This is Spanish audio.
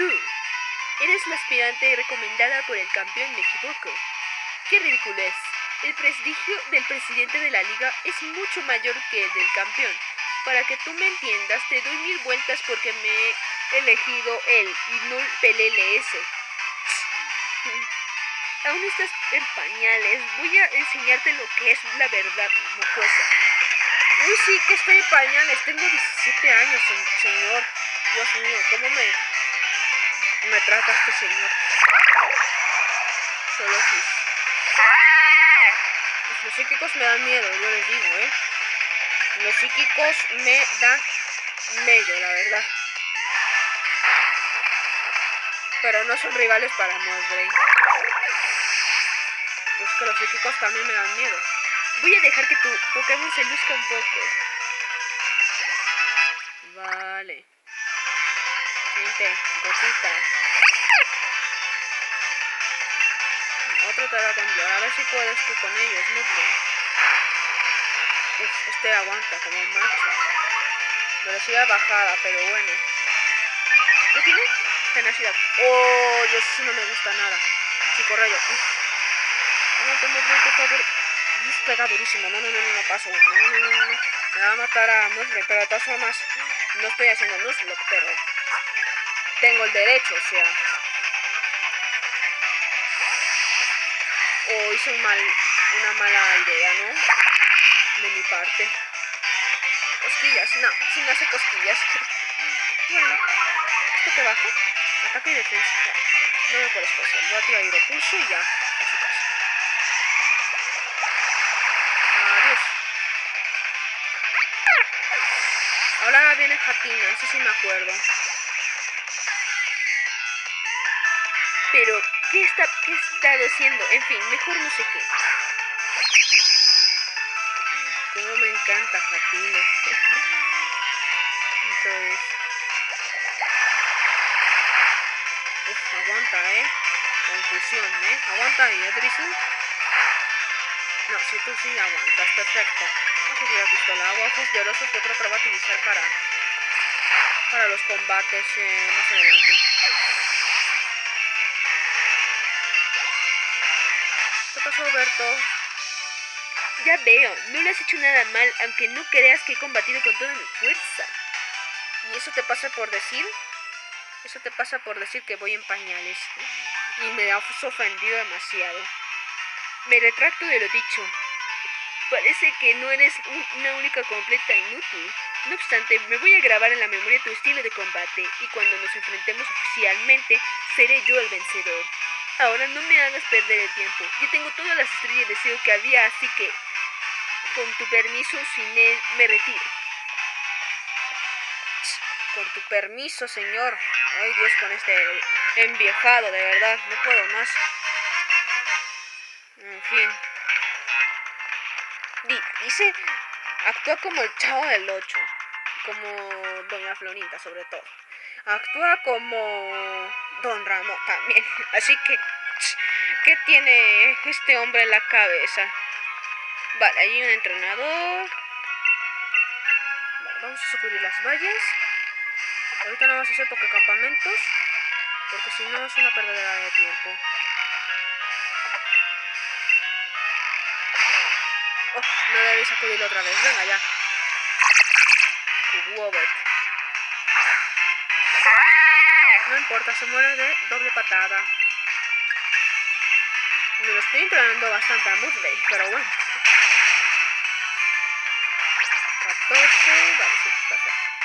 Tú eres la aspirante recomendada por el campeón, me equivoco. Qué ridículo es. El prestigio del presidente de la liga es mucho mayor que el del campeón. Para que tú me entiendas, te doy mil vueltas porque me he elegido él y no el PLLS. Aún estás en pañales. Voy a enseñarte lo que es la verdad, mocosa. Uy, sí, que estoy en pañales. Tengo 17 años, señor. Dios mío, ¿cómo me, me trata este señor? Solo si. Los psíquicos me dan miedo, yo les digo, ¿eh? Los psíquicos me dan miedo, la verdad. Pero no son rivales para Mosbrey. Pues que los psíquicos también me dan miedo. Voy a dejar que tu Pokémon se luzca un poco. Vale. Siguiente, gotita. Otro te va a cambiar. A ver si puedes tú con ellos, ¿no? Uf, este aguanta como un macho. Velocidad bajada, pero bueno. ¿Qué tiene? Tenacidad. Oh, Dios, eso no me gusta nada. Psicorrayo. Uf. No, tengo por favor. Pega durísimo. No, no, no, no, no paso. No, no, no, no. Me va a matar a Nuzlocke, pero de todas formas no estoy haciendo Nuzlocke, pero tengo el derecho, o sea. O hice un mal, una mala idea, ¿no? De mi parte. Cosquillas, no, si no hace cosquillas. bueno, ¿esto que baja? Ataque y defensa. No me por especial. Voy a tirar hidropulso y ya. Viene Jatina, eso sí me acuerdo. Pero, ¿qué está, qué está haciendo? En fin, mejor no sé qué. Como me encanta Jatina. Entonces... Aguanta, ¿eh? Confusión, ¿eh? Aguanta ahí, ¿eh, Drizzle? No, si tú sí aguantas, perfecto. Vamos a tirar pistola. Agua, llorosos, yo creo que utilizar para, para los combates eh, más adelante. ¿Qué pasó, Berto? Ya veo, no le has hecho nada mal, aunque no creas que he combatido con toda mi fuerza. ¿Y eso te pasa por decir? Eso te pasa por decir que voy en pañales. Y me has ofendido demasiado. Me retracto de lo dicho. Parece que no eres una única completa inútil. No obstante, me voy a grabar en la memoria tu estilo de combate y cuando nos enfrentemos oficialmente, seré yo el vencedor. Ahora no me hagas perder el tiempo. Yo tengo todas las estrellas de deseo que había, así que, con tu permiso, sin él, me retiro. Con tu permiso, señor. Ay, Dios, con este enviejado, de verdad. No puedo más. En fin. Dice, actúa como el chavo del 8. Como Doña Flonita, sobre todo. Actúa como Don Ramón también. Así que, ¿qué tiene este hombre en la cabeza? Vale, hay un entrenador. Vale, vamos a sacudir las vallas. Ahorita no vamos a hacer campamentos. Porque si no es una pérdida de tiempo. No debéis sacudirlo otra vez. Venga ya. Wobot. No importa, se muere de doble patada. Me lo estoy entrenando bastante a Mudley, pero bueno. 14, vale, sí, perfecto.